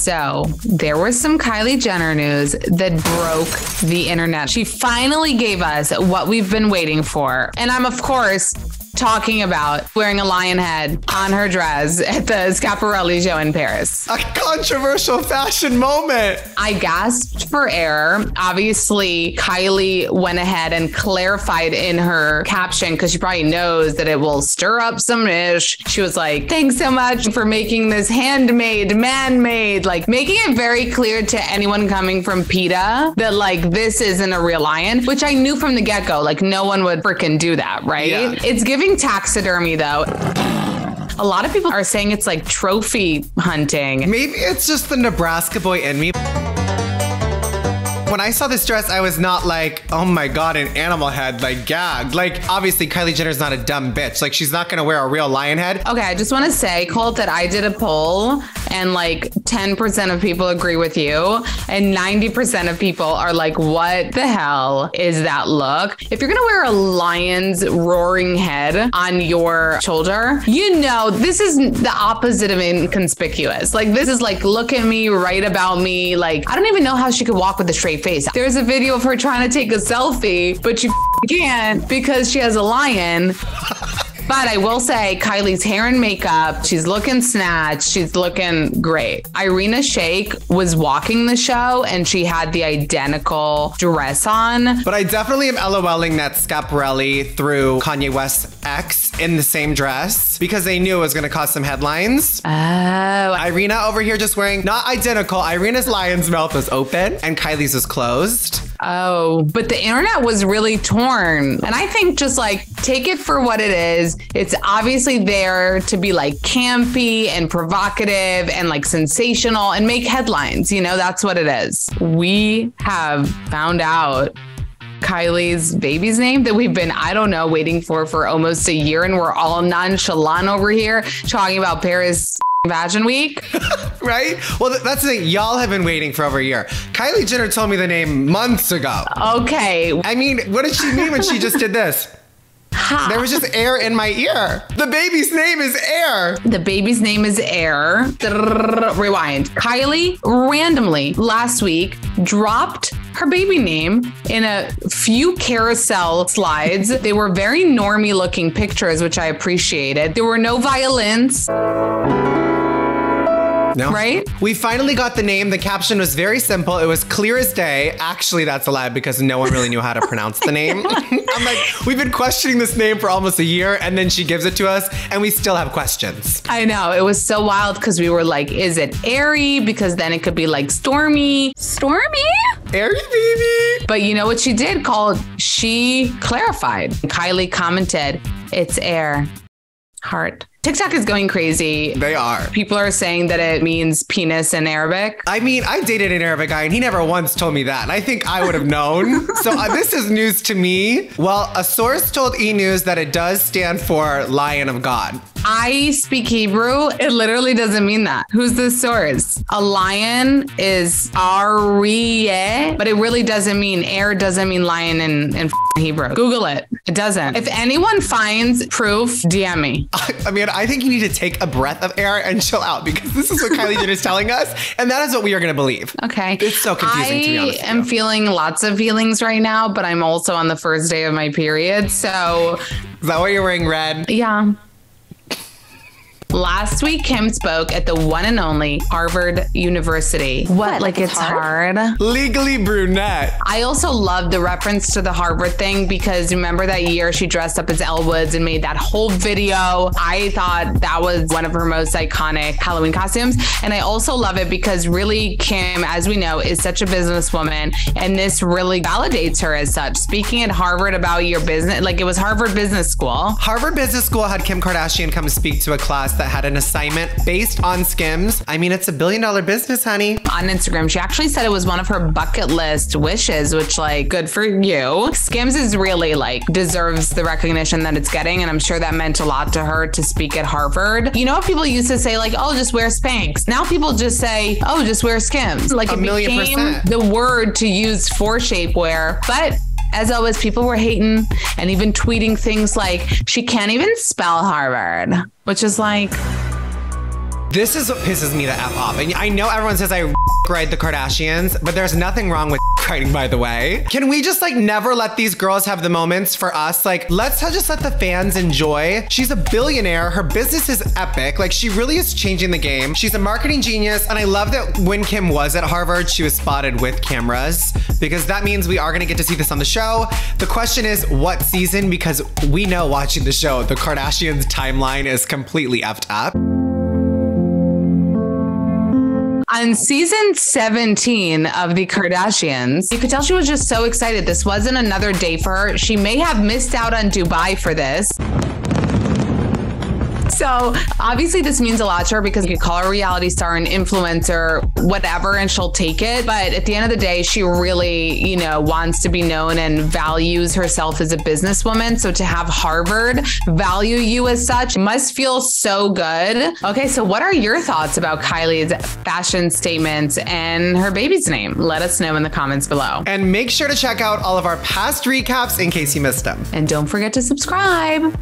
So there was some Kylie Jenner news that broke the internet. She finally gave us what we've been waiting for. And I'm, of course, talking about wearing a lion head on her dress at the Schiaparelli show in Paris. A controversial fashion moment. I gasped for air. Obviously, Kylie went ahead and clarified in her caption because she probably knows that it will stir up some ish. She was like, Thanks so much for making this handmade, man made, like making it very clear to anyone coming from PETA that, like, this isn't a real lion, which I knew from the get go. Like, no one would freaking do that, right? Yeah. It's giving taxidermy, though. A lot of people are saying it's like trophy hunting. Maybe it's just the Nebraska boy in me. When I saw this dress, I was not like, oh my god, an animal head, like gagged. Like, obviously, Kylie Jenner's not a dumb bitch. Like, she's not gonna wear a real lion head. Okay, I just want to say, Colt, that I did a poll and like 10% of people agree with you, and 90% of people are like, what the hell is that look? If you're gonna wear a lion's roaring head on your shoulder, you know this is the opposite of inconspicuous. Like, this is like, look at me, write about me. Like, I don't even know how she could walk with a straight face. There's a video of her trying to take a selfie, but she can't because she has a lion. But I will say, Kylie's hair and makeup, she's looking snatched. She's looking great. Irina Shayk was walking the show and she had the identical dress on. But I definitely am LOLing that Schiaparelli threw Kanye West's ex in the same dress because they knew it was gonna cause some headlines. Oh, Irina over here just wearing not identical. Irina's lion's mouth was open and Kylie's was closed. Oh, but the internet was really torn. And I think just like take it for what it is. It's obviously there to be like campy and provocative and like sensational and make headlines. You know, that's what it is. We have found out Kylie's baby's name that we've been, I don't know, waiting for for almost a year. And we're all nonchalant over here talking about Paris Fashion Week. Right? Well, th- that's the thing. Y'all have been waiting for over a year. Kylie Jenner told me the name months ago. Okay. I mean, what did she mean when she just did this? There was just air in my ear. The baby's name is Aire. The baby's name is Aire. Rewind. Kylie randomly last week dropped her baby name in a few carousel slides. They were very normy looking pictures, which I appreciated. There were no violins, No. right? We finally got the name. The caption was very simple. It was clear as day. Actually, that's a lie because no one really knew how to pronounce the name. I'm like, we've been questioning this name for almost a year, and then she gives it to us, and we still have questions. I know. It was so wild because we were like, is it airy? Because then it could be like stormy. Stormy? Airy baby. But you know what she did? Colt, she clarified. Kylie commented, "It's air, heart." TikTok is going crazy. They are. People are saying that it means penis in Arabic. I mean, I dated an Arabic guy and he never once told me that. And I think I would have known. so uh, this is news to me. Well, a source told E News that it does stand for Lion of God. I speak Hebrew. It literally doesn't mean that. Who's the source? A lion is Aryeh, but it really doesn't mean air doesn't mean lion in, in Hebrew. Google it. It doesn't. If anyone finds proof, DM me. I mean, I think you need to take a breath of air and chill out because this is what Kylie Jenner is telling us. And that is what we are going to believe. Okay. It's so confusing, I to be honest am feeling lots of feelings right now, but I'm also on the first day of my period. So, Is that why you're wearing red? yeah. Last week, Kim spoke at the one and only Harvard University. What? like it's hard? Legally brunette. I also love the reference to the Harvard thing because remember that year she dressed up as Elle Woods and made that whole video. I thought that was one of her most iconic Halloween costumes. And I also love it because really, Kim, as we know, is such a businesswoman. And this really validates her as such. Speaking at Harvard about your business, like it was Harvard Business School. Harvard Business School had Kim Kardashian come speak to a class that had an assignment based on Skims. I mean, it's a billion dollar business, honey. on Instagram. She actually said it was one of her bucket list wishes, which like good for you. Skims is really like deserves the recognition that it's getting, and I'm sure that meant a lot to her to speak at Harvard. You know how people used to say like, "Oh, just wear Spanx." Now people just say, "Oh, just wear Skims." Like A it million became percent. the word to use for shapewear, but. As always, people were hating and even tweeting things like, she can't even spell Harvard, which is like, This is what pisses me the F off. And I know everyone says I ride the Kardashians, but there's nothing wrong with riding, by the way. Can we just like never let these girls have the moments for us? Like, let's just let the fans enjoy. She's a billionaire. Her business is epic. Like, she really is changing the game. She's a marketing genius. And I love that when Kim was at Harvard, she was spotted with cameras because that means we are going to get to see this on the show. The question is, what season? Because we know watching the show, the Kardashians timeline is completely effed up. On season 17 of The Kardashians, you could tell she was just so excited. This wasn't another day for her. She may have missed out on Dubai for this. So obviously, this means a lot to her because you could call her a reality star, an influencer, whatever, and she'll take it. But at the end of the day, she really, you know, wants to be known and values herself as a businesswoman. So to have Harvard value you as such must feel so good. Okay, so what are your thoughts about Kylie's fashion statements and her baby's name? Let us know in the comments below. And make sure to check out all of our past recaps in case you missed them. And don't forget to subscribe.